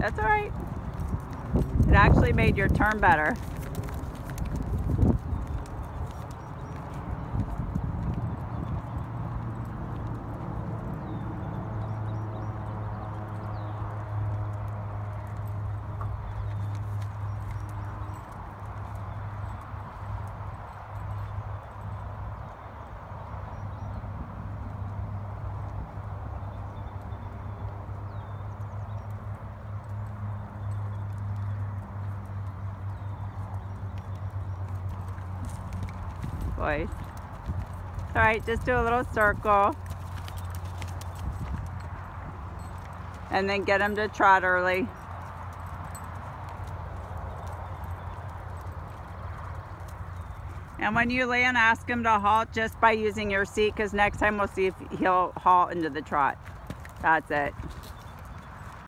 That's all right. It actually made your turn better. All right, just do a little circle. And then get him to trot early. And when you land, ask him to halt just by using your seat because next time we'll see if he'll halt into the trot. That's it.